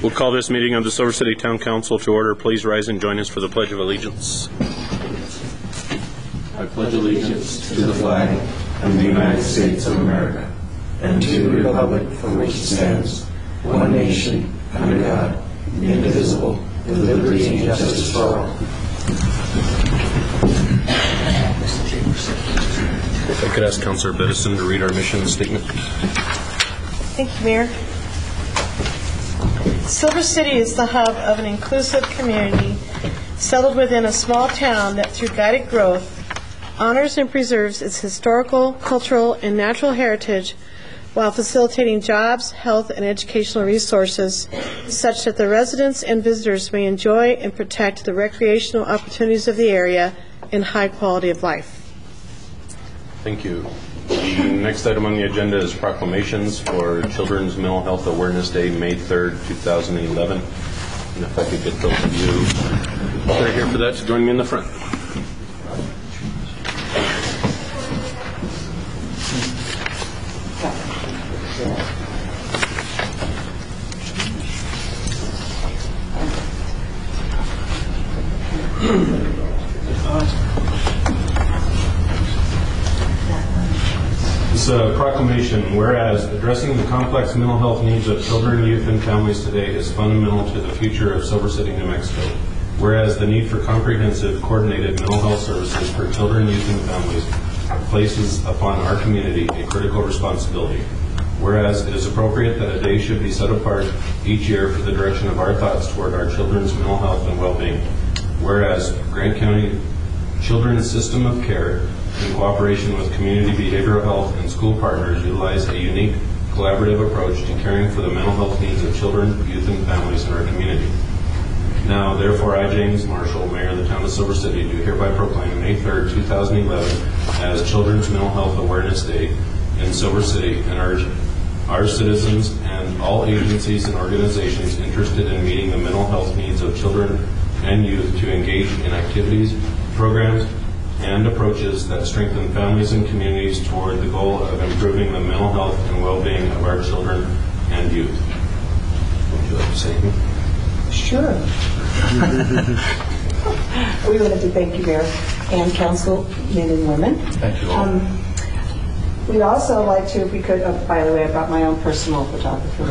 We'll call this meeting of the Silver City Town Council to order. Please rise and join us for the Pledge of Allegiance. I pledge allegiance to the flag of the United States of America and to the republic for which it stands, one nation, under God, indivisible, with liberty and justice for all. If I could ask Councilor Bettison to read our mission statement. Thank you, Mayor. Silver City is the hub of an inclusive community settled within a small town that through guided growth honors and preserves its historical, cultural, and natural heritage while facilitating jobs, health, and educational resources such that the residents and visitors may enjoy and protect the recreational opportunities of the area and high quality of life. Thank you. The next item on the agenda is proclamations for Children's Mental Health Awareness Day, May 3rd, 2011. And if I could get those of you that are here for that to join me in the front. This proclamation, whereas addressing the complex mental health needs of children, youth, and families today is fundamental to the future of Silver City, New Mexico. Whereas the need for comprehensive, coordinated mental health services for children, youth, and families places upon our community a critical responsibility. Whereas it is appropriate that a day should be set apart each year for the direction of our thoughts toward our children's mental health and well-being. Whereas Grant County Children's System of Care, in cooperation with community behavioral health and school partners, utilize a unique collaborative approach to caring for the mental health needs of children, youth, and families in our community. Now, therefore, I, James Marshall, Mayor of the Town of Silver City, do hereby proclaim May 3rd, 2011 as Children's Mental Health Awareness Day in Silver City and urge our citizens and all agencies and organizations interested in meeting the mental health needs of children and youth to engage in activities, programs, and approaches that strengthen families and communities toward the goal of improving the mental health and well-being of our children and youth. Would you like to say anything? Sure. We wanted to thank you, Mayor, and council, men and women. Thank you all. Um, We'd also like to, if we could, oh, by the way, I brought my own personal photographer.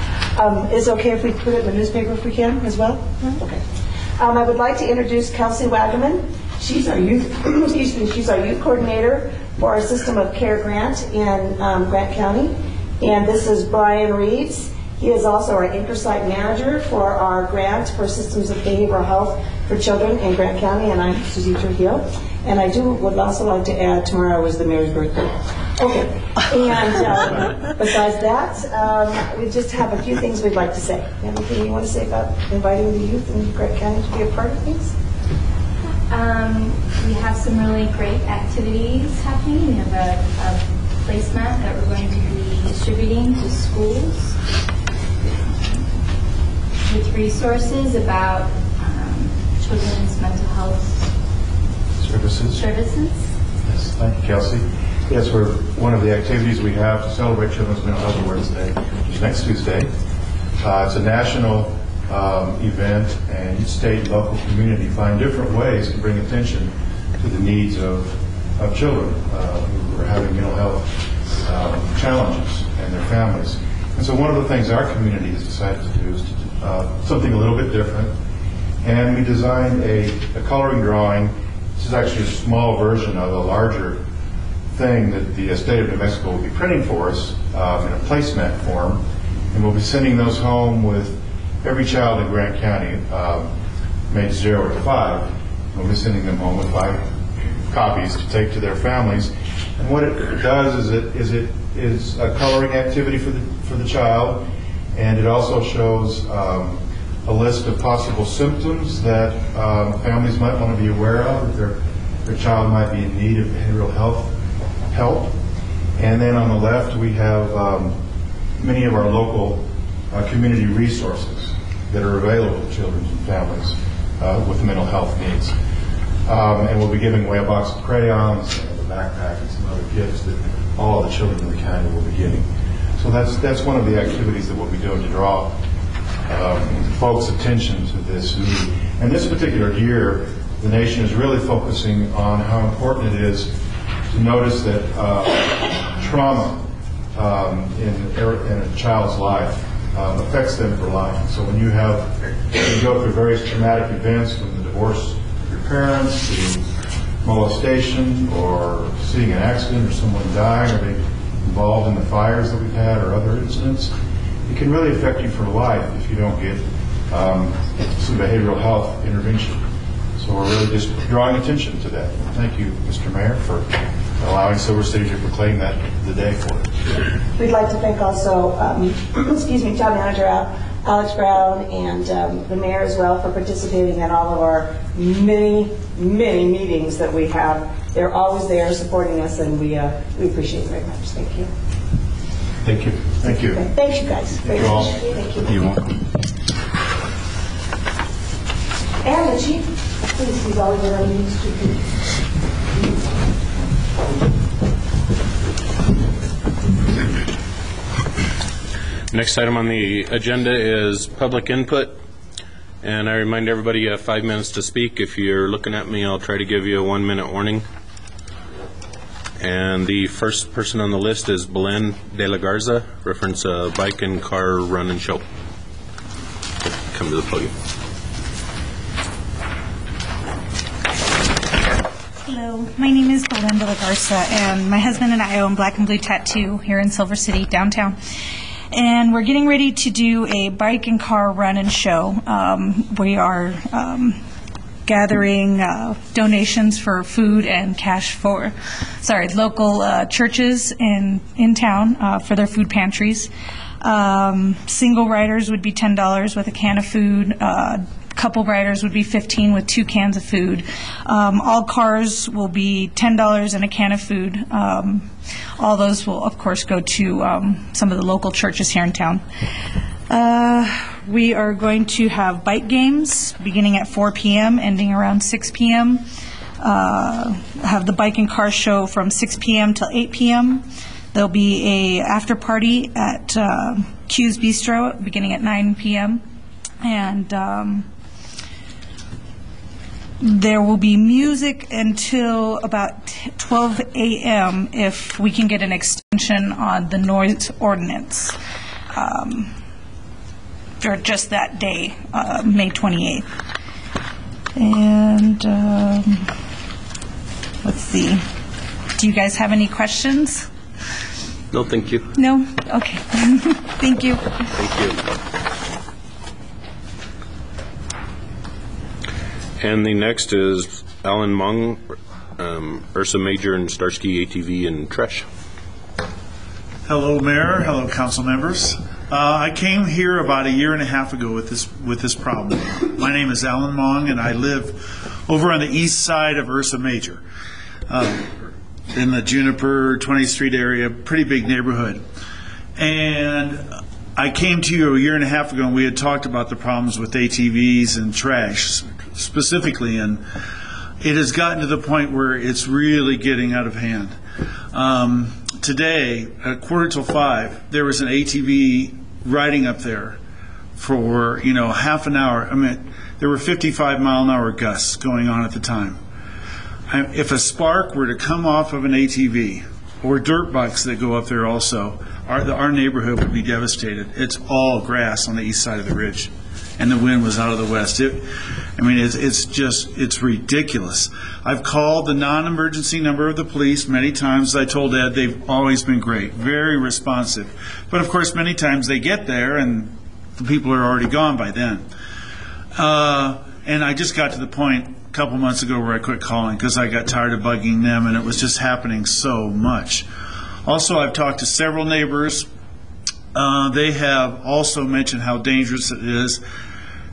Um, Is it okay if we put it in the newspaper if we can as well? Okay. Um, I would like to introduce Kelsey Wagaman. She's our youth, excuse me, she's our youth coordinator for our System of Care grant in um, Grant County. And this is Brian Reeves. He is also our Intersite manager for our grant for Systems of Behavioral Health for Children in Grant County, and I'm Suzie Trujillo. And I do, would also like to add, tomorrow is the mayor's birthday. Okay. And um, besides that, um, we just have a few things we'd like to say. Anything you want to say about inviting the youth in Grant County to be a part of things? Um, we have some really great activities happening. We have a, a placemat that we're going to be distributing to schools with resources about um, children's mental health Services. services. Yes, thank you, Kelsey. Yes, we're, one of the activities we have to celebrate Children's Mental Health Awareness Day, which is next Tuesday. Uh, It's a national um, event, and state and local community find different ways to bring attention to the needs of, of children uh, who are having mental health um, challenges and their families. And so one of the things our community has decided to do is to uh, something a little bit different, and we designed a, a coloring drawing. This is actually a small version of a larger thing that the state of New Mexico will be printing for us um, in a placemat form, and we'll be sending those home with every child in Grant County, um, made zero to five. We'll be sending them home with five copies to take to their families. And what it does is it is it is a coloring activity for the for the child, and it also shows um, a list of possible symptoms that families might want to be aware of if their their child might be in need of behavioral health help. And then on the left, we have um, many of our local uh, community resources that are available to children and families uh, with mental health needs. Um, and we'll be giving away a box of crayons, and a backpack, and some other gifts that all the children in the county will be getting. So that's, that's one of the activities that we'll be doing to draw um, folks' attention to this need. And this particular year, the nation is really focusing on how important it is notice that uh, trauma um, in, in a child's life um, affects them for life. So when you have, you go through various traumatic events, from the divorce of your parents to molestation or seeing an accident or someone dying or being involved in the fires that we've had or other incidents, it can really affect you for life if you don't get um, some behavioral health intervention. So we're really just drawing attention to that. Thank you, Mr. Mayor, for allowing Silver City to proclaim that the day for it. We'd like to thank also, um, excuse me, Town Manager Al- Alex Brown and um, the mayor as well for participating in all of our many, many meetings that we have. They're always there supporting us, and we uh, we appreciate it very much. Thank you. Thank you. Thank you. Okay, Thank you, guys. very you all. Thank you. You're welcome. And the chief, please, he's always our meetings too. Next item on the agenda is public input. And I remind everybody you have five minutes to speak. If you're looking at me, I'll try to give you a one-minute warning. And the first person on the list is Belen De La Garza, reference a bike and car run and show. Come to the podium. Hello, my name is Belinda La Garza, and my husband and I own Black and Blue Tattoo here in Silver City, downtown. And we're getting ready to do a bike and car run and show. Um, we are um, gathering uh, donations for food and cash for, sorry, local uh, churches in in town uh, for their food pantries. Um, single riders would be ten dollars with a can of food. Couple riders would be 15 with two cans of food. Um, all cars will be $10 and a can of food. Um, all those will, of course, go to um, some of the local churches here in town. Uh, we are going to have bike games beginning at 4 p.m., ending around 6 p.m. Uh, have the bike and car show from 6 p.m. till 8 p.m. There'll be a after party at uh, Q's Bistro beginning at 9 p.m. And um, there will be music until about 12 a.m. if we can get an extension on the noise ordinance um, for just that day, uh, May 28th. And um, let's see. Do you guys have any questions? No, thank you. No? Okay. Thank you. Thank you. And the next is Alan Mung, um, Ursa Major and Starsky ATV and Tresh. Hello, Mayor. Hello, council members. Uh, I came here about a year and a half ago with this with this problem. My name is Alan Mong, and I live over on the east side of Ursa Major, uh, in the Juniper 20th Street area, pretty big neighborhood. And I came to you a year and a half ago, and we had talked about the problems with ATVs and trash specifically, and it has gotten to the point where it's really getting out of hand. Um, today, at quarter till five, there was an ATV riding up there for you know half an hour. I mean, there were 55 mile an hour gusts going on at the time. I- If a spark were to come off of an ATV or dirt bikes that go up there also, our, our neighborhood would be devastated. It's all grass on the east side of the ridge, and the wind was out of the west. It, I mean, it's, it's just, it's ridiculous. I've called the non-emergency number of the police many times. I told Ed, they've always been great, very responsive. But of course, many times they get there and the people are already gone by then. Uh, and I just got to the point a couple months ago where I quit calling because I got tired of bugging them and it was just happening so much. Also, I've talked to several neighbors. Uh, they have also mentioned how dangerous it is.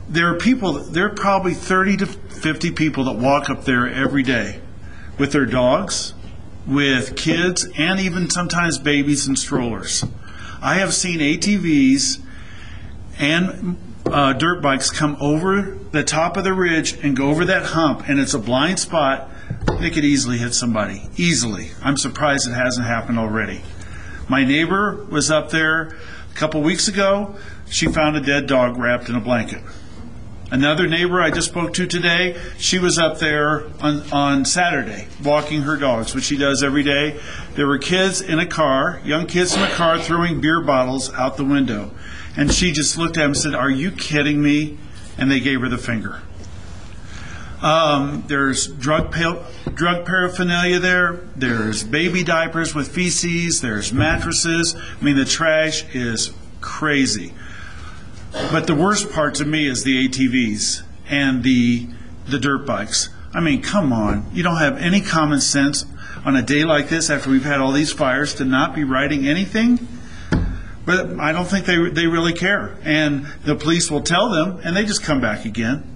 There are people, there are probably 30 to 50 people that walk up there every day with their dogs, with kids, and even sometimes babies and strollers. I have seen ATVs and uh, dirt bikes come over the top of the ridge and go over that hump, and it's a blind spot. They could easily hit somebody. Easily. I'm surprised it hasn't happened already. My neighbor was up there a couple weeks ago. She found a dead dog wrapped in a blanket. Another neighbor I just spoke to today, she was up there on, on Saturday walking her dogs, which she does every day. There were kids in a car, young kids in a car throwing beer bottles out the window. And she just looked at them and said, Are you kidding me? And they gave her the finger. Um, there's drug, pa- drug paraphernalia there. There's baby diapers with feces. There's mattresses. I mean, the trash is crazy. But the worst part to me is the ATVs and the the dirt bikes. I mean, come on. You don't have any common sense on a day like this after we've had all these fires to not be riding anything? But I don't think they they really care. And the police will tell them and they just come back again.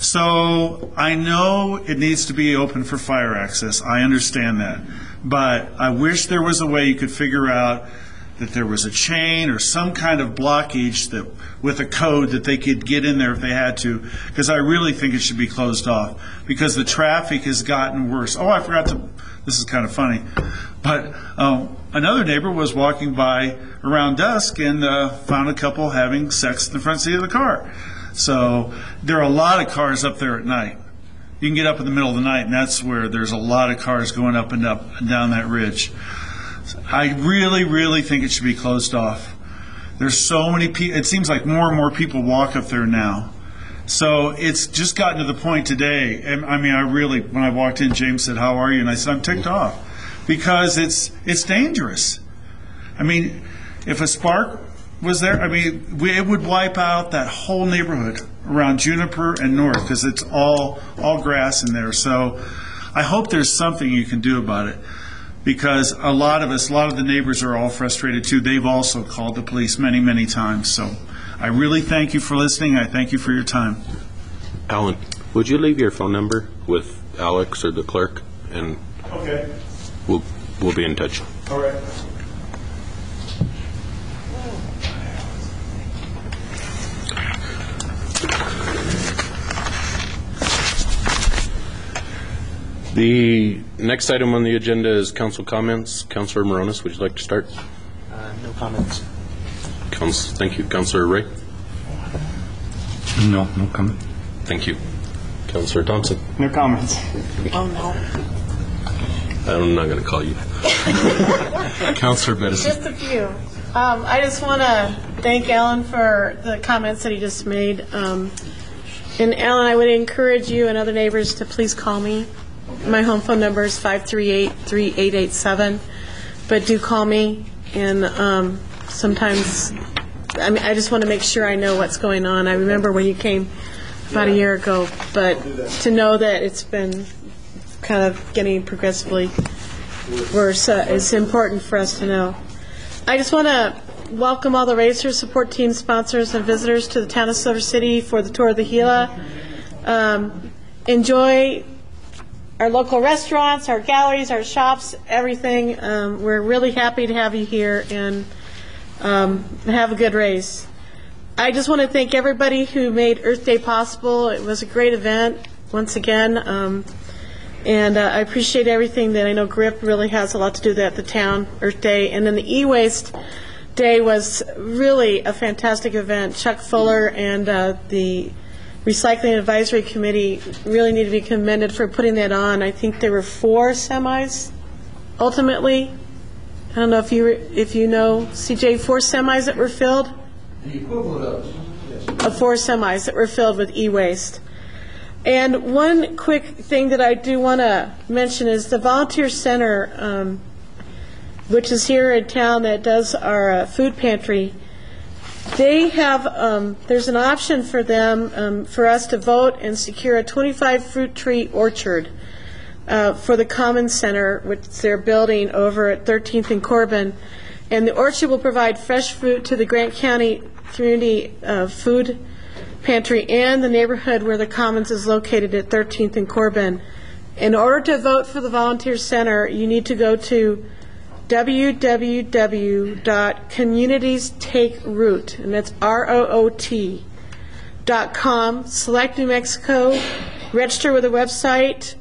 So I know it needs to be open for fire access. I understand that. But I wish there was a way you could figure out that there was a chain or some kind of blockage that with a code that they could get in there if they had to because I really think it should be closed off because the traffic has gotten worse. Oh, I forgot to this is kind of funny. But um, another neighbor was walking by around dusk and uh, found a couple having sex in the front seat of the car. So there are a lot of cars up there at night. You can get up in the middle of the night, and that's where there's a lot of cars going up and up and down that ridge. I really, really think it should be closed off. There's so many people. It seems like more and more people walk up there now. So it's just gotten to the point today. And I mean, I really, when I walked in, James said, "How are you?" And I said, "I'm ticked off," because it's it's dangerous. I mean, if a spark was there, I mean, we, it would wipe out that whole neighborhood around Juniper and North because it's all all grass in there. So I hope there's something you can do about it because a lot of us, a lot of the neighbors are all frustrated too. They've also called the police many, many times. So I really thank you for listening. I thank you for your time. Alan, would you leave your phone number with Alex or the clerk, and Okay. we'll, we'll be in touch. All right. The next item on the agenda is council comments. Councilor Morones, would you like to start? Uh, No comments. Council, thank you. Councilor Ray? No, no comment. Thank you. Councilor Thompson? No comments. Oh, no. I'm not going to call you. Councilor Bettison? Just a few. Um, I just want to thank Alan for the comments that he just made. Um, And Alan, I would encourage you and other neighbors to please call me. My home phone number is 538-3887, but do call me, and um, sometimes, I mean, I just want to make sure I know what's going on. I remember when you came about a year ago, but to know that it's been kind of getting progressively worse uh, is important for us to know. I just want to welcome all the Racer support team sponsors and visitors to the town of Silver City for the tour of the Gila. Um, enjoy our local restaurants, our galleries, our shops, everything. Um, we're really happy to have you here and um, have a good race. I just want to thank everybody who made Earth Day possible. It was a great event, once again. Um, and uh, I appreciate everything that I know GRIP really has a lot to do with that, the town, Earth Day. And then the e-waste day was really a fantastic event. Chuck Fuller and uh, the Recycling Advisory Committee really need to be commended for putting that on. I think there were four semis ultimately. I don't know if you, if you know, CJ, four semis that were filled? The equivalent of four semis that were filled with e-waste. And one quick thing that I do want to mention is the Volunteer Center, um, which is here in town that does our uh, food pantry. They have, um, there's an option for them, um, for us to vote and secure a 25 fruit tree orchard uh, for the Common Center, which they're building over at 13th and Corbin. And the orchard will provide fresh fruit to the Grant County Community uh, Food Pantry and the neighborhood where the Commons is located at 13th and Corbin. In order to vote for the Volunteer Center, you need to go to www.communitiestakeroot, and that's R-O-O-T, dot com, select New Mexico, register with the website,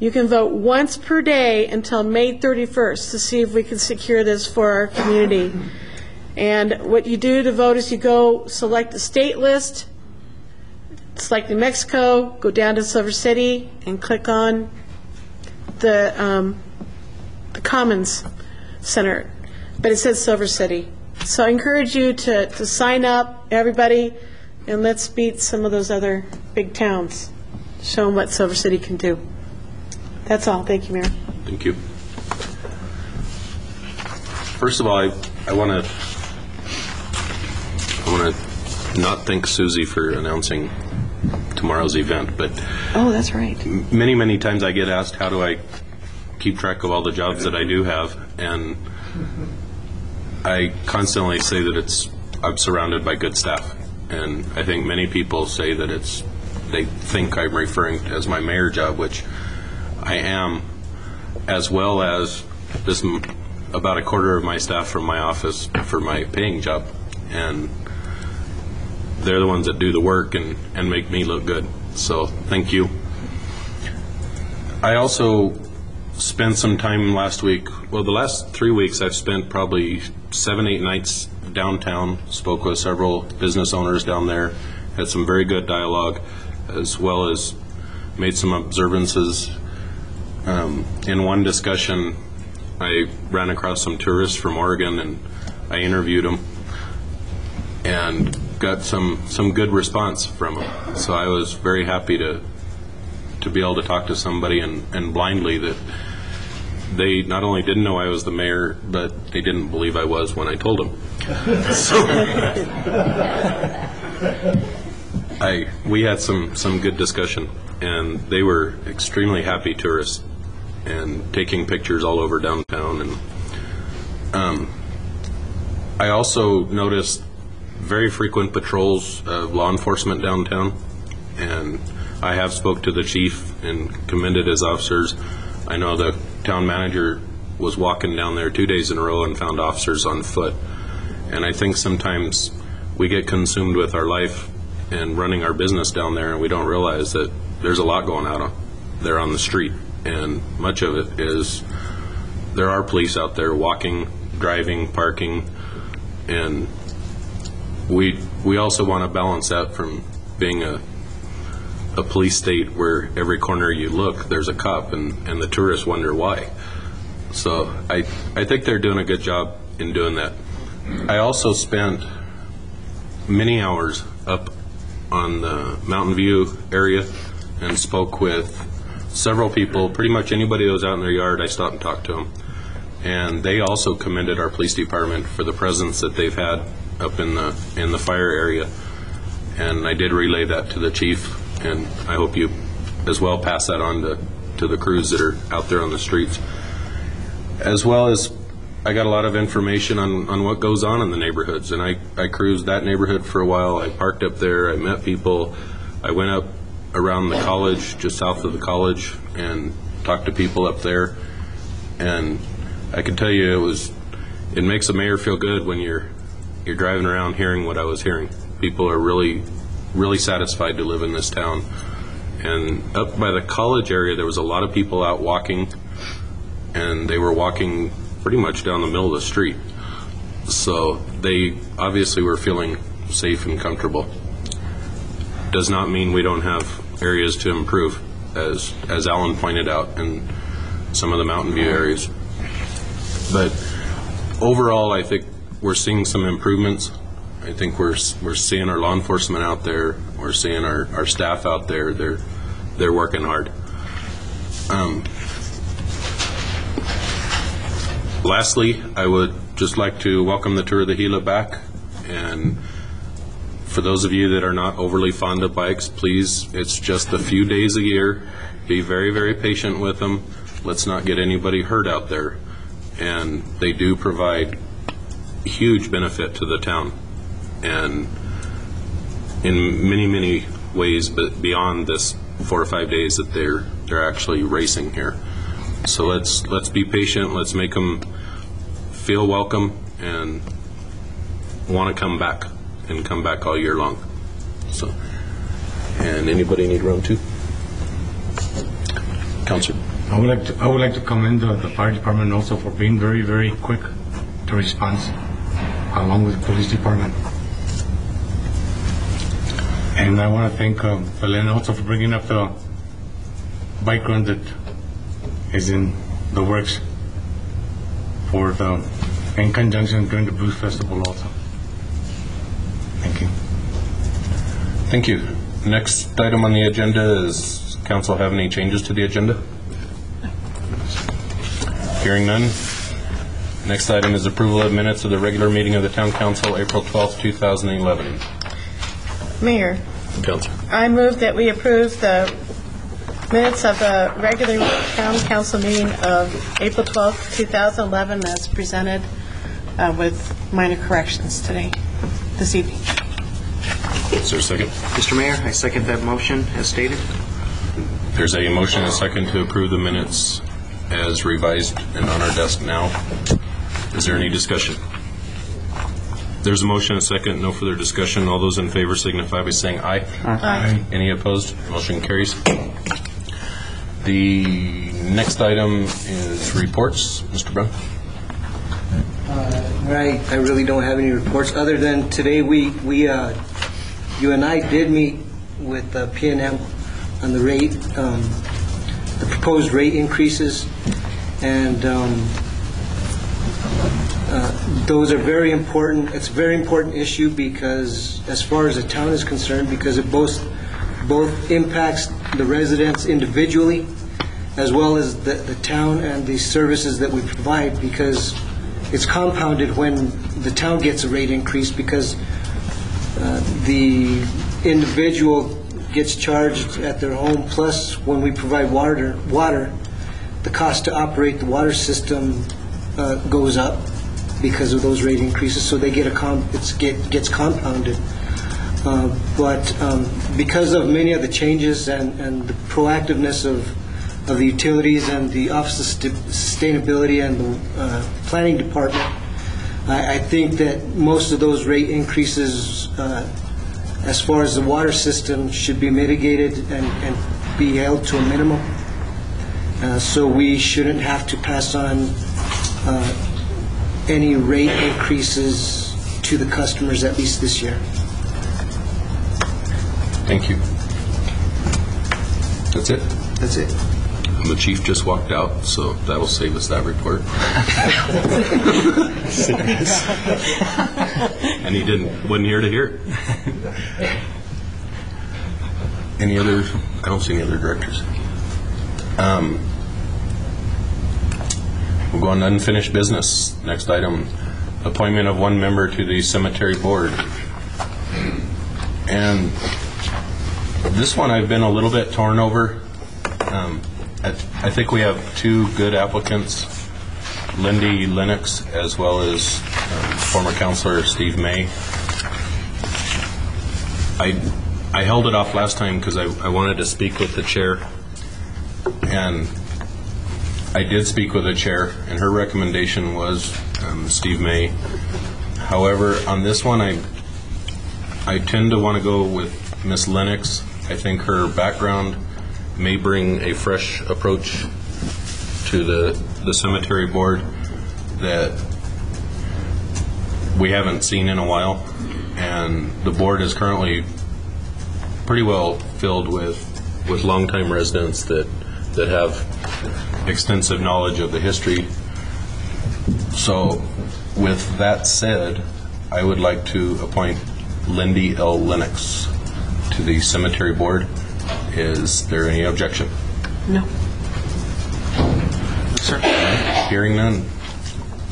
You can vote once per day until May 31st to see if we can secure this for our community. And what you do to vote is you go select the state list, select New Mexico, go down to Silver City, and click on the, um, the Commons Center, but it says Silver City. So I encourage you to, to sign up, everybody, and let's beat some of those other big towns. Show them what Silver City can do. That's all. Thank you, Mayor. Thank you. First of all, I, I want to, I want to not thank Susie for announcing tomorrow's event, but Oh, that's right. many, many times I get asked, how do I keep track of all the jobs that I do have? And I constantly say that it's, I'm surrounded by good staff. And I think many people say that it's, they think I'm referring to as my mayor job, which I am, as well as this, about a quarter of my staff from my office for my paying job. And they're the ones that do the work and, and make me look good. So, thank you. I also spent some time last week, well, the last three weeks, I've spent probably seven, eight nights downtown, spoke with several business owners down there, had some very good dialogue, as well as made some observances. Um, In one discussion, I ran across some tourists from Oregon, and I interviewed them, and got some, some good response from them. So I was very happy to, to be able to talk to somebody and, and blindly that they not only didn't know I was the mayor, but they didn't believe I was when I told them. So I, we had some, some good discussion, and they were extremely happy tourists and taking pictures all over downtown. And um, I also noticed very frequent patrols of law enforcement downtown, and I have spoke to the chief and commended his officers. I know the town manager was walking down there two days in a row and found officers on foot. And I think sometimes we get consumed with our life and running our business down there, and we don't realize that there's a lot going out on, there on the street. And much of it is, there are police out there walking, driving, parking, and we, we also want to balance that from being a, a police state where every corner you look, there's a cop, and, and the tourists wonder why. So I, I think they're doing a good job in doing that. I also spent many hours up on the Mountain View area and spoke with several people, pretty much anybody that was out in their yard, I stopped and talked to them. And they also commended our police department for the presence that they've had up in the, in the fire area. And I did relay that to the chief, and I hope you as well pass that on to, to the crews that are out there on the streets. As well as, I got a lot of information on, on what goes on in the neighborhoods, and I, I cruised that neighborhood for a while. I parked up there, I met people, I went up around the college, just south of the college, and talked to people up there. And I can tell you, it was, it makes a mayor feel good when you're, you're driving around hearing what I was hearing. People are really, really satisfied to live in this town. And up by the college area, there was a lot of people out walking, and they were walking pretty much down the middle of the street. So they obviously were feeling safe and comfortable. Does not mean we don't have areas to improve, as, as Alan pointed out, in some of the Mountain View areas. But overall, I think we're seeing some improvements. I think we're, we're seeing our law enforcement out there, we're seeing our, our staff out there, they're, they're working hard. Um, Lastly, I would just like to welcome the Tour of the Gila back, and for those of you that are not overly fond of bikes, please, it's just a few days a year. Be very, very patient with them. Let's not get anybody hurt out there. And they do provide huge benefit to the town, and in many, many ways, but beyond this four or five days that they're they're actually racing here. So let's let's be patient. Let's make them feel welcome and want to come back and come back all year long. So, and anybody need room two? Counselor. I would like to, I would like to commend the, the fire department also for being very, very quick to respond, along with the police department. And I want to thank um, Belen also for bringing up the bike run that is in the works for the, in conjunction during the Blues Festival also. Thank you. Thank you. Next item on the agenda is, council have any changes to the agenda? Hearing none. Next item is approval of minutes of the regular meeting of the town council, April 12th, 2011. Mayor, Council. I move that we approve the minutes of the regular town council meeting of April 12th, 2011, as presented uh, with minor corrections today, this evening. Is there a second? Mr. Mayor, I second that motion as stated. There's a motion and a second to approve the minutes as revised and on our desk now. Is there any discussion? There's a motion and a second, no further discussion. All those in favor signify by saying aye. Aye. Any opposed? Motion carries. The next item is reports. Mr. Brown? Right, I really don't have any reports, other than today, we, we, uh, you and I did meet with uh, PNM on the rate, um, the proposed rate increases, and um, uh, those are very important, it's a very important issue because, as far as the town is concerned, because it both, both impacts the residents individually, as well as the, the town and the services that we provide, because it's compounded when the town gets a rate increase, because uh, the individual gets charged at their home, plus when we provide water, water, the cost to operate the water system uh, goes up because of those rate increases, so they get a, com- it's get, gets compounded. Uh, But um, because of many of the changes and, and the proactiveness of, of the utilities and the Office of Sustainability and the uh, Planning Department, I, I think that most of those rate increases, uh, as far as the water system, should be mitigated and, and be held to a minimum. Uh, So we shouldn't have to pass on uh, any rate increases to the customers, at least this year. Thank you. That's it? That's it. The chief just walked out, so that'll save us that report. And he didn't, wasn't here to hear it. Any other, I don't see any other directors. Um, We'll go on to unfinished business. Next item, appointment of one member to the cemetery board. And this one I've been a little bit torn over. Um, I I think we have two good applicants, Lindy Lennox as well as um, former counselor Steve May. I I held it off last time because I I wanted to speak with the chair, and I did speak with the chair, and her recommendation was um, Steve May. However, on this one, I I tend to want to go with Miss Lennox. I think her background may bring a fresh approach to the, the cemetery board that we haven't seen in a while. And the board is currently pretty well filled with, with longtime residents that, that have extensive knowledge of the history. So with that said, I would like to appoint Lindy L. Lennox to the cemetery board. Is there any objection? No. Sir. Hearing none,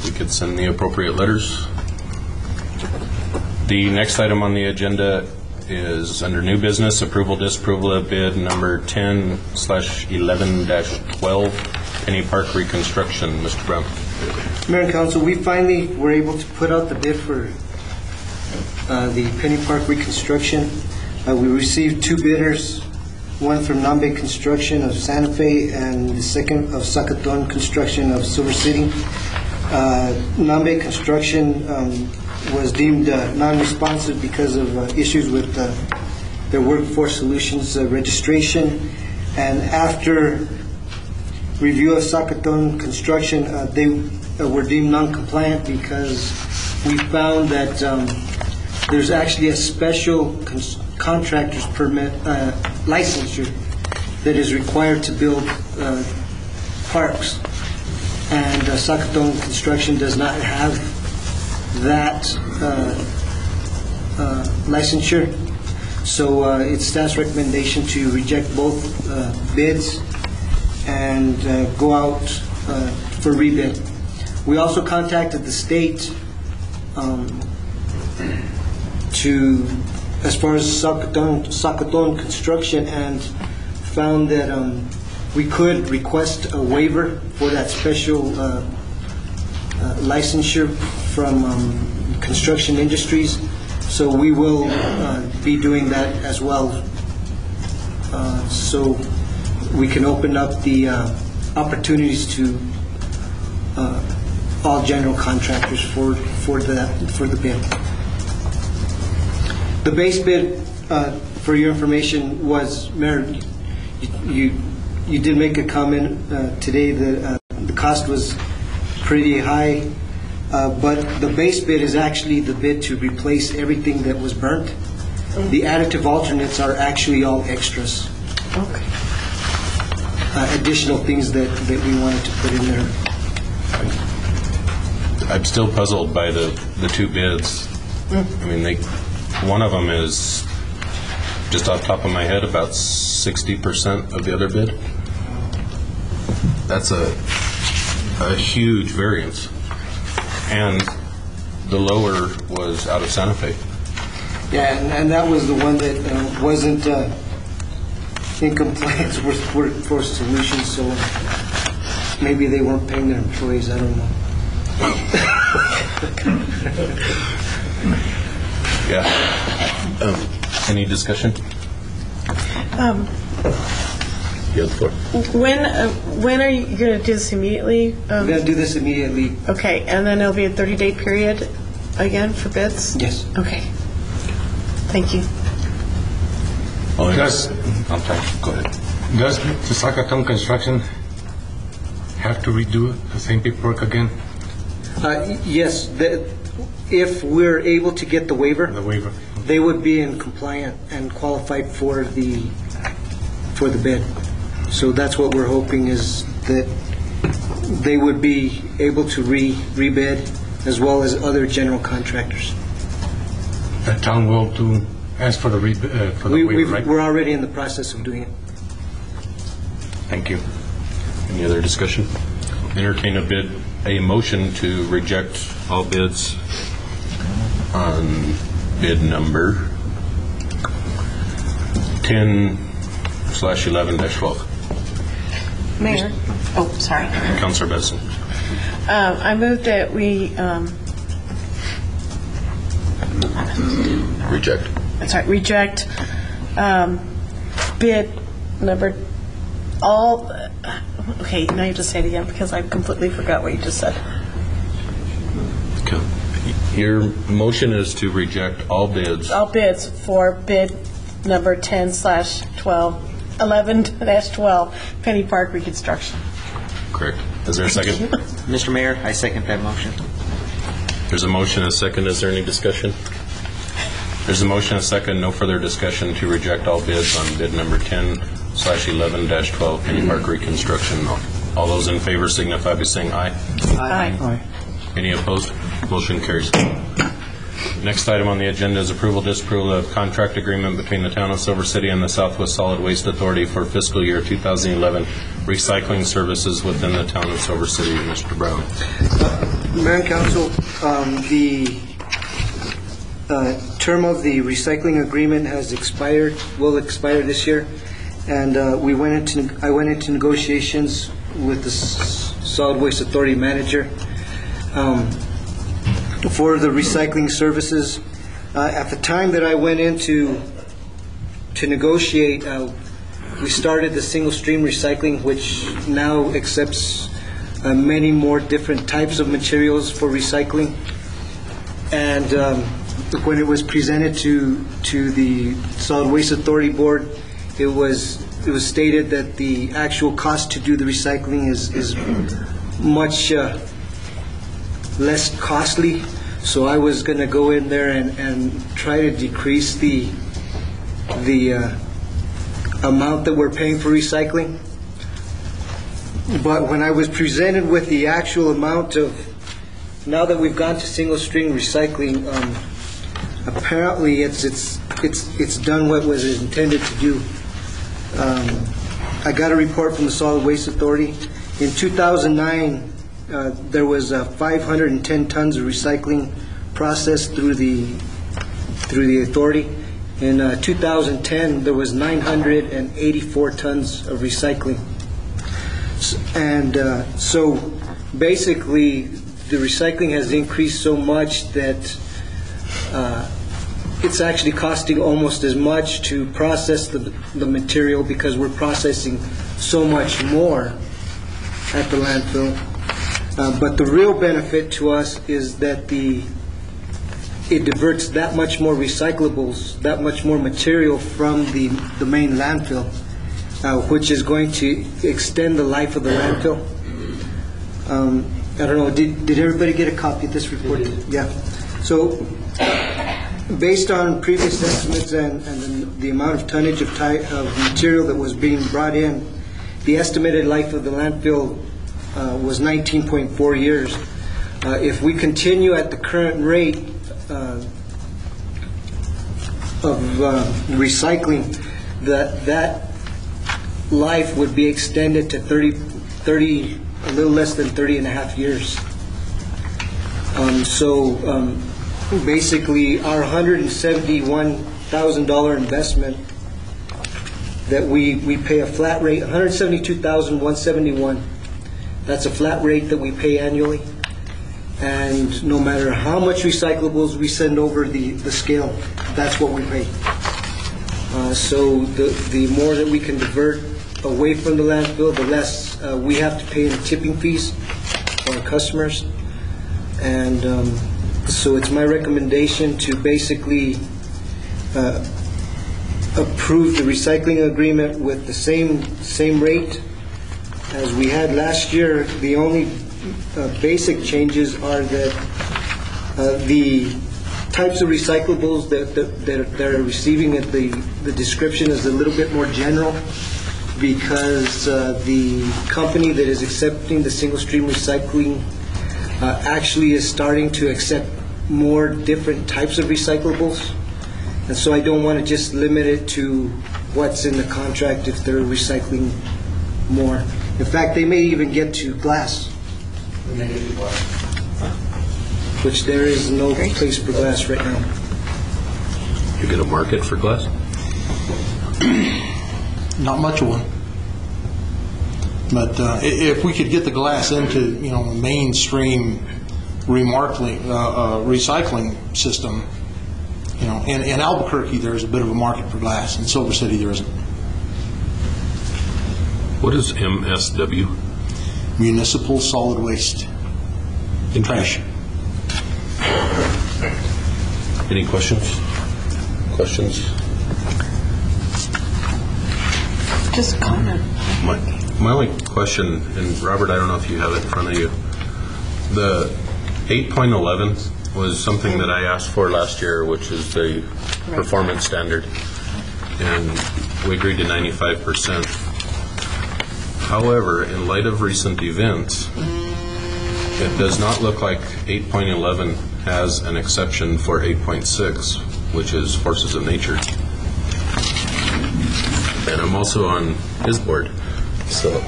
we could send the appropriate letters. The next item on the agenda is under new business, approval, disapproval of bid number 10 slash 11 dash 12, Penny Park reconstruction. Mr. Brown. Mayor and Council, we finally were able to put out the bid for uh, the Penny Park reconstruction. Uh, We received two bidders, one from Nambe Construction of Santa Fe and the second of Sacaton Construction of Silver City. Uh, Nambe Construction um, was deemed uh, non-responsive because of uh, issues with uh, their Workforce Solutions uh, registration. And after review of Sacaton Construction, uh, they uh, were deemed non-compliant because we found that um, there's actually a special contractor's permit, licensure that is required to build parks. And uh, Construction does not have that uh, uh, licensure. So uh, it's staff's recommendation to reject both uh, bids and uh, go out uh, for rebid. We also contacted the state um, to, as far as Sacaton, Sacaton Construction, and found that um, we could request a waiver for that special licensure from um, construction industries. So we will uh, be doing that as well. Uh, So we can open up the uh, opportunities to uh, all general contractors for, for the, for the bid. The base bid, uh, for your information, was, Mayor, you, you did make a comment uh, today that the cost was pretty high, uh, but the base bid is actually the bid to replace everything that was burnt. The additive alternates are actually all extras, Okay. uh, additional things that, that we wanted to put in there. I'm still puzzled by the, the two bids. I mean, they, one of them is, just off the top of my head, about 60% of the other bid. That's a, a huge variance. And the lower was out of Santa Fe. Yeah, and, and that was the one that uh, wasn't uh, in compliance with Workforce Solutions, so maybe they weren't paying their employees, I don't know. Yeah. Um, Any discussion? Um, You have the floor. When, uh, when are you going to do this immediately? I'm Um, going to do this immediately, Okay, and then it'll be a 30-day period again for bids? yes. Okay. Thank you. Oh, and- Does, I'm sorry, go ahead. does the Sacaton Construction have to redo the same paperwork again, Uh, Yes, the- if we're able to get the waiver, the waiver? they would be in compliant and qualified for the, for the bid. So that's what we're hoping is that they would be able to re, rebid as well as other general contractors. The town will to ask for the, re- uh, for the We, waiver, right? we're already in the process of doing it. Thank you. Any other discussion? Entertain a bid, a motion to reject all bids on bid number 10 slash 11 dash 12. Mayor? Oh, sorry. Counselor Benson. Um, I move that we, um, Reject. sorry, reject um, bid number, all, okay, now you have to say it again because I completely forgot what you just said. Okay. Your motion is to reject all bids. All bids for bid number 10 slash 12, 11 dash 12, Penny Park reconstruction. Correct. Is there a second? Mr. Mayor, I second that motion. There's a motion, a second. Is there any discussion? There's a motion, a second. No further discussion to reject all bids on bid number 10 slash 11 dash 12, Penny Park reconstruction. All those in favor signify by saying aye. Aye. Any opposed? Motion carries. Next item on the agenda is approval, disapproval of contract agreement between the Town of Silver City and the Southwest Solid Waste Authority for fiscal year 2011 recycling services within the Town of Silver City. Mr. Brown. Mayor and council, um, the uh, term of the recycling agreement has expired, will expire this year, and uh, we went into, I went into negotiations with the S- Solid Waste Authority manager um, for the recycling services. Uh, At the time that I went into, to negotiate, uh, we started the single-stream recycling, which now accepts uh, many more different types of materials for recycling. And um, when it was presented to, to the Solid Waste Authority Board, it was, it was stated that the actual cost to do the recycling is, is much uh, less costly. So I was going to go in there and, and try to decrease the, the uh, amount that we're paying for recycling. But when I was presented with the actual amount of, now that we've gone to single-stream recycling, um, apparently it's, it's, it's, it's done what was intended to do. Um, I got a report from the Solid Waste Authority. In 2009, uh, there was uh, 510 tons of recycling processed through the, through the authority. In uh, 2010, there was 984 tons of recycling. And uh, so basically, the recycling has increased so much that uh, it's actually costing almost as much to process the, the material because we're processing so much more at the landfill. Uh, But the real benefit to us is that the, it diverts that much more recyclables, that much more material from the, the main landfill, uh, which is going to extend the life of the landfill. Um, I don't know, did, did everybody get a copy of this report? Yeah. So, based on previous estimates and, and the- the amount of tonnage of ti- of material that was being brought in, the estimated life of the landfill uh, was 19.4 years. Uh, If we continue at the current rate uh, of uh, recycling, that, that life would be extended to 30, 30, a little less than 30 and a half years. Um, So um, basically, our $171,000 investment that we, we pay a flat rate, $172,171. That's a flat rate that we pay annually. And no matter how much recyclables we send over the, the scale, that's what we pay. Uh, So the, the more that we can divert away from the landfill, the less uh, we have to pay in tipping fees for our customers. And um, so it's my recommendation to basically uh, approve the recycling agreement with the same, same rate as we had last year. The only uh, basic changes are that uh, the types of recyclables that, that- that are receiving the, the description is a little bit more general because uh, the company that is accepting the single-stream recycling uh, actually is starting to accept more different types of recyclables. And so I don't want to just limit it to what's in the contract if they're recycling more. In fact, they may even get to glass. Which there is no place for glass right now. You get a market for glass? not much of one. But uh, i- if we could get the glass into, you know, a mainstream remarkling, uh, uh, recycling system, you know, in, in Albuquerque, there's a bit of a market for glass. In Silver City, there isn't. What is MSW? Municipal solid waste. Trash. Any questions? Questions? Just comment. My, my only question, and Robert, I don't know if you have it in front of you. The 8.11 was something that I asked for last year, which is the performance standard, and we agreed to 95%. However, in light of recent events, it does not look like 8.11 has an exception for 8.6, which is forces of nature. And I'm also on his board, so.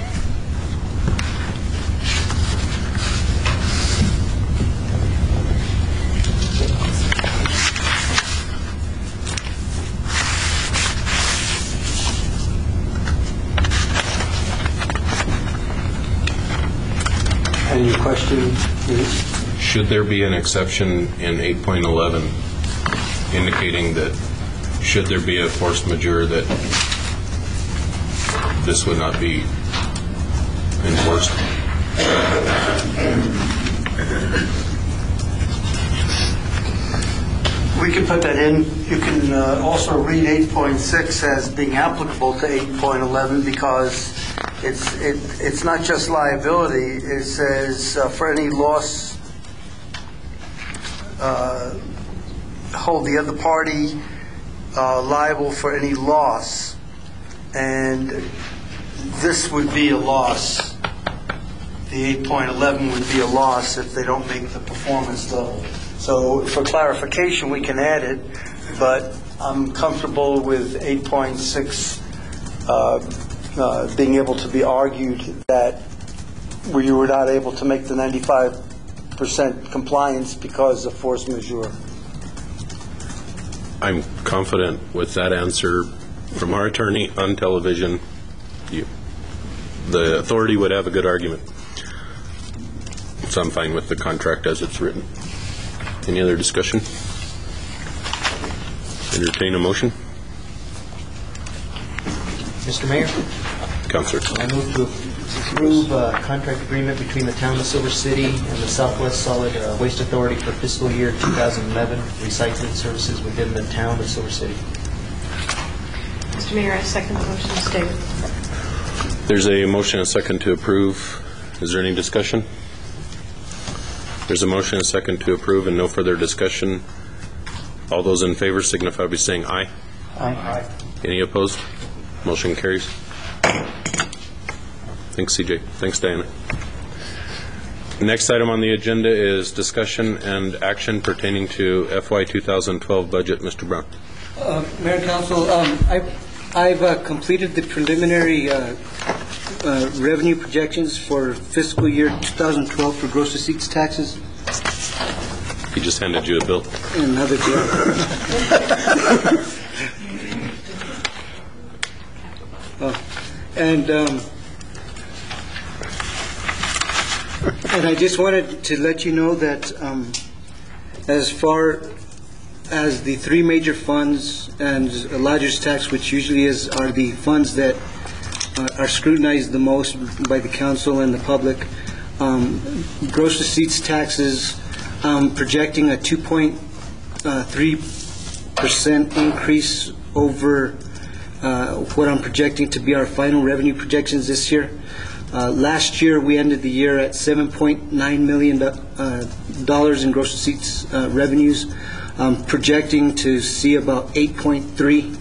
Question is? Should there be an exception in 8.11 indicating that should there be a force majeure that this would not be enforced? we can put that in. You can uh, also read 8.6 as being applicable to 8.11 because it's, it, it's not just liability. It says uh, for any loss, uh, hold the other party uh, liable for any loss. And this would be a loss. The 8.11 would be a loss if they don't make the performance level. So for clarification, we can add it, but I'm comfortable with 8.6 uh, being able to be argued that where you were not able to make the 95% compliance because of force majeure. I'm confident with that answer from our attorney on television. You- The authority would have a good argument. So I'm fine with the contract as it's written. Any other discussion? Entertain a motion? Mr. Mayor, Counselor. I move to approve a contract agreement between the town of Silver City and the Southwest Solid uh, Waste Authority for fiscal year 2011 recycling services within the town of Silver City. Mr. Mayor, I second the motion stated. There's a motion and a second to approve. Is there any discussion? There's a motion and a second to approve and no further discussion. All those in favor signify by saying aye. Aye. Any opposed? Motion carries. Thanks, CJ. Thanks, Diana. Next item on the agenda is discussion and action pertaining to FY 2012 budget. Mr. Brown. Uh, Mayor and Council, um, I've I've uh, completed the preliminary uh, uh, revenue projections for fiscal year 2012 for gross receipts taxes He just handed you a bill. another bill. Oh, And, um, and I just wanted to let you know that um, as far as the three major funds and lodger's tax, which usually is, are the funds that uh, are scrutinized the most by the council and the public, um, gross receipts taxes, projecting a 2.3% increase over uh, what I'm projecting to be our final revenue projections this year. Uh, Last year, we ended the year at $7.9 million uh, in gross receipts uh, revenues, Um, projecting to see about 8.3,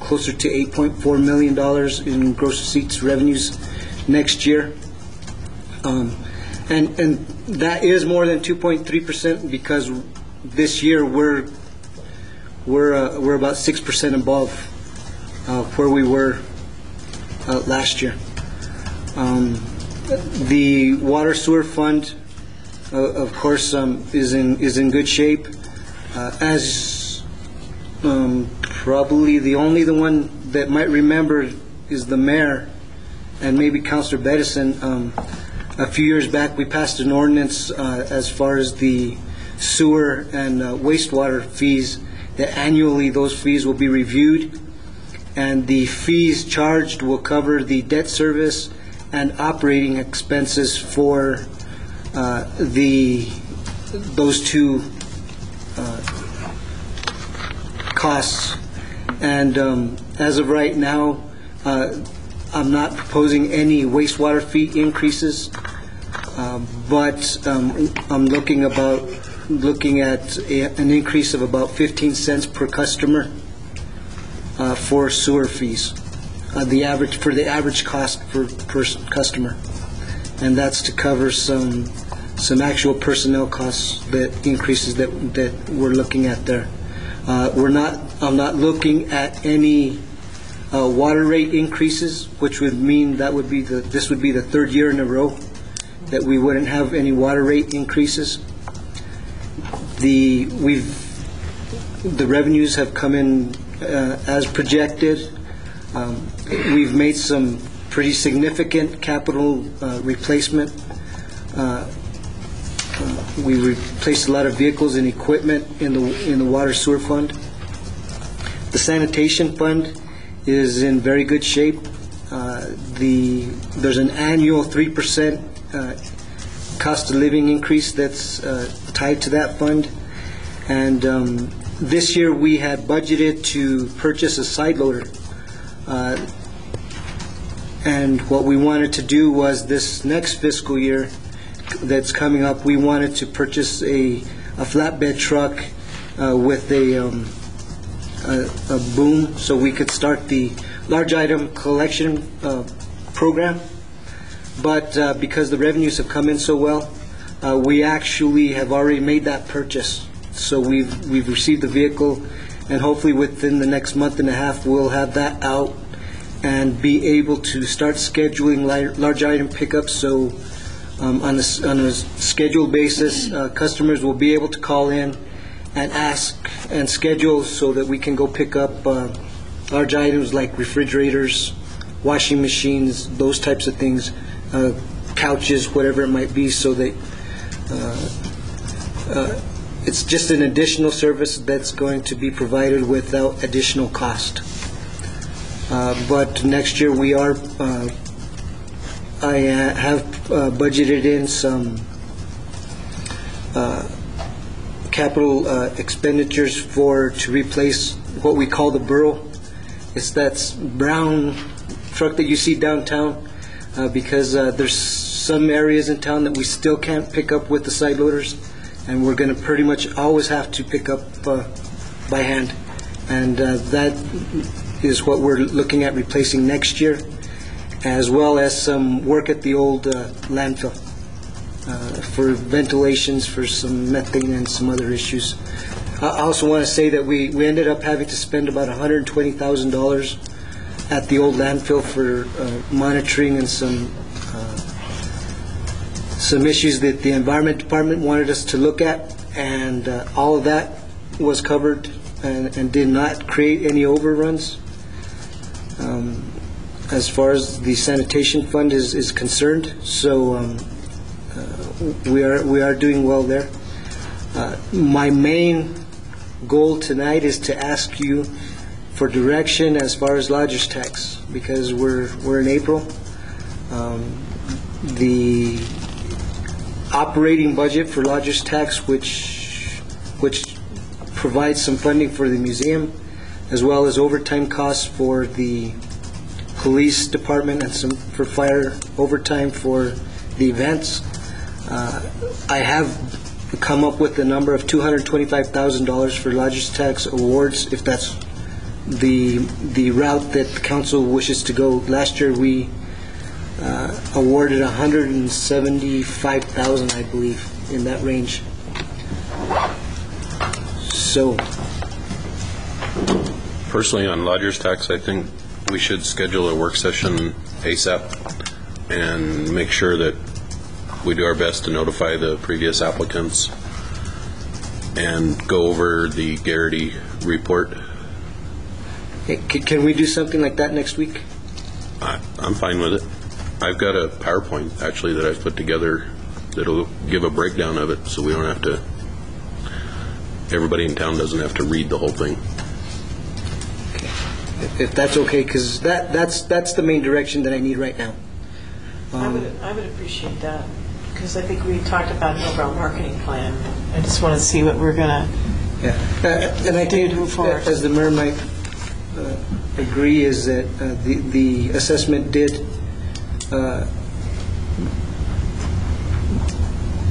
closer to $8.4 million in gross receipts revenues next year. Um, And, and that is more than 2.3% because this year, we're, we're, uh, we're about 6% above uh, where we were uh, last year. Um, The water sewer fund, uh, of course, um, is in, is in good shape. Uh, As um, probably the only the one that might remember is the mayor and maybe Councilor Bettison. Um, A few years back, we passed an ordinance uh, as far as the sewer and uh, wastewater fees, that annually those fees will be reviewed and the fees charged will cover the debt service and operating expenses for uh, the, those two uh, costs. And um, as of right now, uh, I'm not proposing any wastewater fee increases, uh, but um, I'm looking about, looking at a- an increase of about 15 cents per customer uh, for sewer fees, uh, the average, for the average cost per customer. And that's to cover some, some actual personnel costs that increases that, that we're looking at there. Uh, We're not, I'm not looking at any uh, water rate increases, which would mean that would be the, this would be the third year in a row that we wouldn't have any water rate increases. The, we've, the revenues have come in as projected. Um, We've made some pretty significant capital uh, replacement. Uh, uh, We replaced a lot of vehicles and equipment in the, in the water sewer fund. The sanitation fund is in very good shape. Uh, The, there's an annual 3% uh, cost of living increase that's uh, tied to that fund. And um, This year, we had budgeted to purchase a side loader. Uh, And what we wanted to do was this next fiscal year that's coming up, we wanted to purchase a a flatbed truck uh, with a um, a a boom so we could start the large item collection uh, program. But uh, because the revenues have come in so well, uh, we actually have already made that purchase. So we've, we've received the vehicle, and hopefully within the next month and a half, we'll have that out and be able to start scheduling li- large item pickups. So um, on a, on a scheduled basis, uh, customers will be able to call in and ask and schedule so that we can go pick up uh, large items like refrigerators, washing machines, those types of things, uh, couches, whatever it might be, so that uh, uh, it's just an additional service that's going to be provided without additional cost. Uh, But next year, we are, uh, I uh, have uh, budgeted in some uh, capital uh, expenditures for, to replace what we call the Burro. It's that brown truck that you see downtown, because there's some areas in town that we still can't pick up with the side loaders, and we're going to pretty much always have to pick up uh, by hand. And uh, that is what we're looking at replacing next year, as well as some work at the old uh, landfill uh, for ventilations, for some methane and some other issues. I also want to say that we, we ended up having to spend about $120,000 at the old landfill for uh, monitoring and some, some issues that the Environment Department wanted us to look at, and uh, all of that was covered and, and did not create any overruns. Um, As far as the sanitation fund is, is concerned, so um, we are, we are doing well there. Uh, My main goal tonight is to ask you for direction as far as lodger's tax, because we're, we're in April. Um, The operating budget for lodger's tax, which, which provides some funding for the museum, as well as overtime costs for the police department and some for fire overtime for the events. Uh, I have come up with the number of $225,000 for lodger's tax awards, if that's the, the route that the council wishes to go. Last year, we uh, awarded 175,000, I believe, in that range. So, Personally, on lodger's tax, I think we should schedule a work session ASAP and make sure that we do our best to notify the previous applicants and go over the Garrity report. eh, c- can we do something like that next week? I- I'm fine with it. I've got a PowerPoint, actually, that I've put together that'll give a breakdown of it, so we don't have to, everybody in town doesn't have to read the whole thing. If- If that's okay, because that, that's, that's the main direction that I need right now. I would, I would appreciate that, because I think we talked about an overall marketing plan. I just want to see what we're going to, Yeah, Uh, and I think, move forward. as the mayor might uh, agree, is that uh, the the assessment did uh,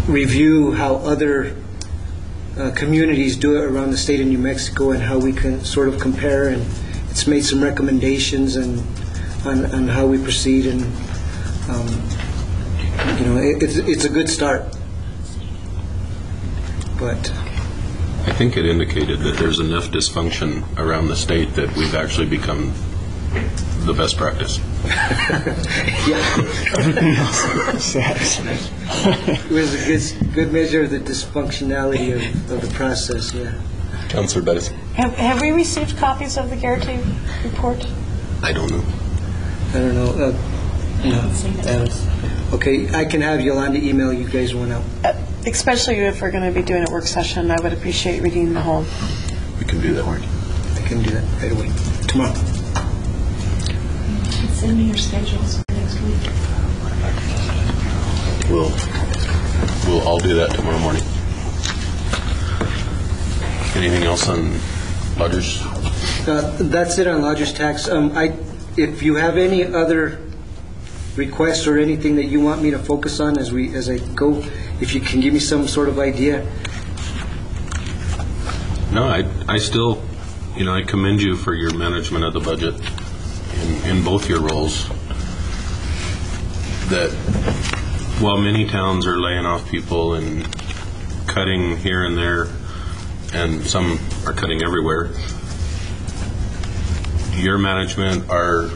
review how other uh, communities do it around the state of New Mexico and how we can sort of compare, and it's made some recommendations and on on how we proceed, and, um, you know, it- it's it's a good start. But I think it indicated that there's enough dysfunction around the state that we've actually become the best practice. It was a good, good measure of the dysfunctionality of, of the process, yeah. Councillor Bettis? have, have we received copies of the Garrity report? I don't know. I don't know. uh, uh, Okay, I can have Yolanda email you guys one out. Uh, Especially if we're going to be doing a work session, I would appreciate reading the whole. We can do that. I can do that right away, tomorrow. Send me your schedules for next week. We'll, we'll all do that tomorrow morning. Anything else on lodger's? Uh, That's it on lodger's tax. Um, I, if you have any other requests or anything that you want me to focus on as we, as I go, if you can give me some sort of idea. No, I, I still, you know, I commend you for your management of the budget in, in both your roles. That while many towns are laying off people and cutting here and there, and some are cutting everywhere, your management, our,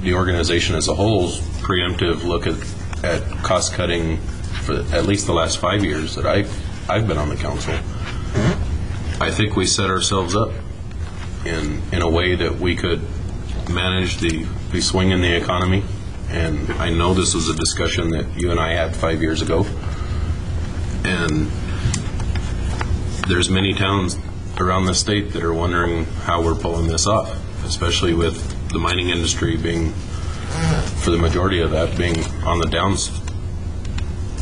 the organization as a whole's preemptive look at, at cost cutting for at least the last five years that I've, I've been on the council. Mm-hmm. I think we set ourselves up in, in a way that we could manage the, the swing in the economy. And I know this was a discussion that you and I had five years ago. And there's many towns around the state that are wondering how we're pulling this off, especially with the mining industry being, for the majority of that, being on the downs,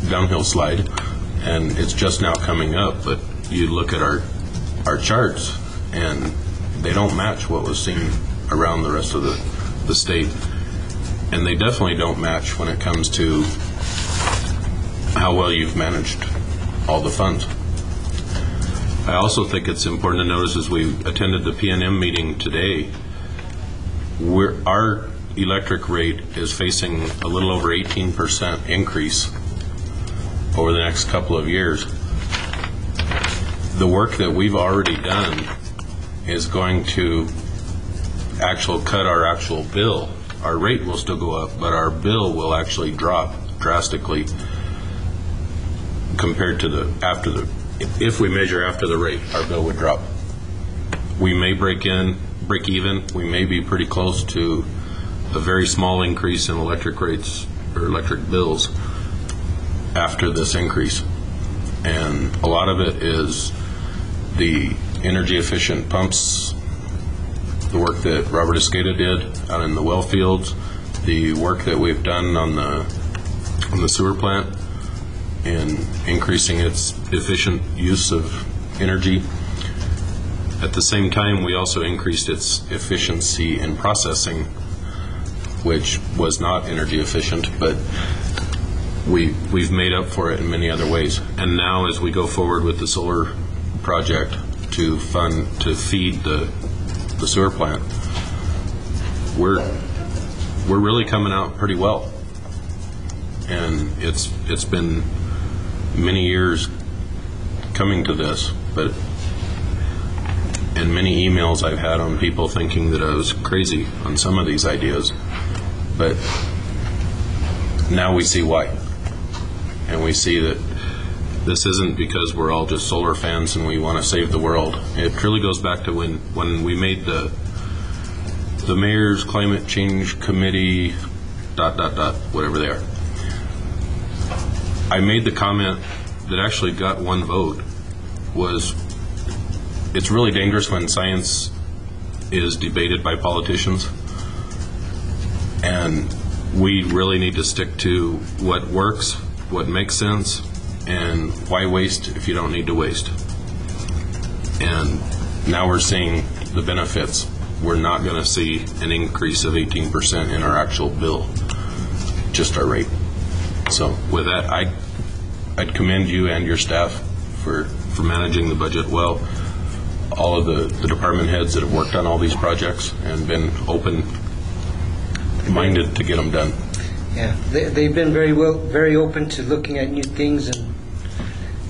downhill slide. And it's just now coming up, but you look at our, our charts, and they don't match what was seen around the rest of the, the state. And they definitely don't match when it comes to how well you've managed all the funds. I also think it's important to notice as we attended the PNM meeting today, our electric rate is facing a little over 18% increase over the next couple of years. The work that we've already done is going to actual cut our actual bill. Our rate will still go up, but our bill will actually drop drastically compared to the, after the, if we measure after the rate, our bill would drop. We may break in, break even, we may be pretty close to a very small increase in electric rates or electric bills after this increase. And a lot of it is the energy efficient pumps, the work that Robert Escada did out in the well fields, the work that we've done on the, on the sewer plant and increasing its efficient use of energy. At the same time, we also increased its efficiency in processing, which was not energy efficient, but we, we've made up for it in many other ways. And now, as we go forward with the solar project to fund, to feed the, the sewer plant, we're, we're really coming out pretty well. And it's, it's been many years coming to this, but, and many emails I've had on people thinking that I was crazy on some of these ideas, but now we see why. And we see that this isn't because we're all just solar fans and we want to save the world. It truly goes back to when, when we made the, the mayor's climate change committee, dot, dot, dot, whatever they are. I made the comment that actually got one vote was, it's really dangerous when science is debated by politicians. And we really need to stick to what works, what makes sense, and why waste if you don't need to waste. And now we're seeing the benefits. We're not going to see an increase of 18% in our actual bill, just our rate. So with that, I, I'd commend you and your staff for, for managing the budget well. All of the, the department heads that have worked on all these projects and been open-minded to get them done. Yeah, they, they've been very well, very open to looking at new things, and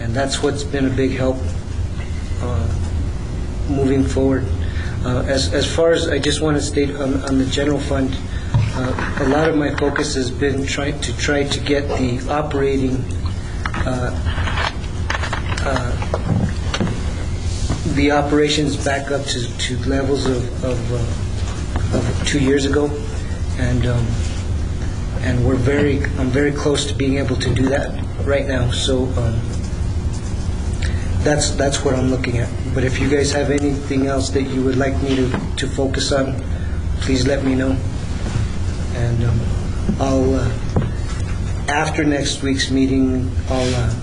and that's what's been a big help uh, moving forward. Uh, as as far as I just want to state on, on the general fund, uh, a lot of my focus has been trying to try to get the operating. Uh, uh, the operations back up to, to levels of, of, uh, of two years ago, and um, and we're very, I'm very close to being able to do that right now. So um, that's that's what I'm looking at. But if you guys have anything else that you would like me to, to focus on, please let me know. And um, I'll uh, after next week's meeting, I'll uh,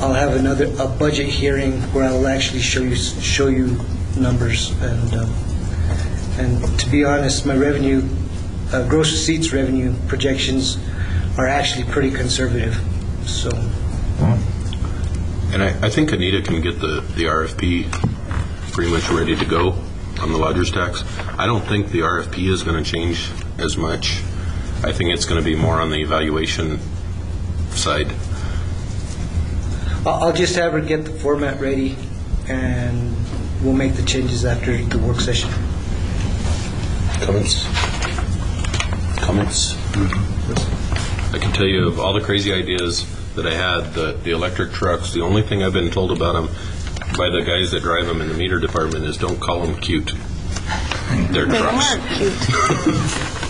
I'll have another, a budget hearing where I will actually show you, show you numbers. And, um, and to be honest, my revenue, uh, gross receipts revenue projections are actually pretty conservative, so. And I, I think Anita can get the, the RFP pretty much ready to go on the lodger's tax. I don't think the RFP is going to change as much. I think it's going to be more on the evaluation side. I'll, I'll just have her get the format ready, and we'll make the changes after the work session. Comments? Comments? I can tell you of all the crazy ideas that I had, the, the electric trucks, the only thing I've been told about them by the guys that drive them in the meter department is don't call them cute. They're They trucks. are cute.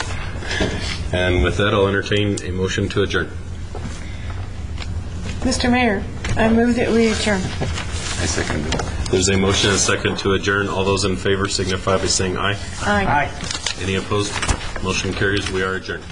And with that, I'll entertain a motion to adjourn. Mr. Mayor, I move that we adjourn. I second it. There's a motion and a second to adjourn. All those in favor signify by saying aye. Aye. Any opposed? Motion carries. We are adjourned.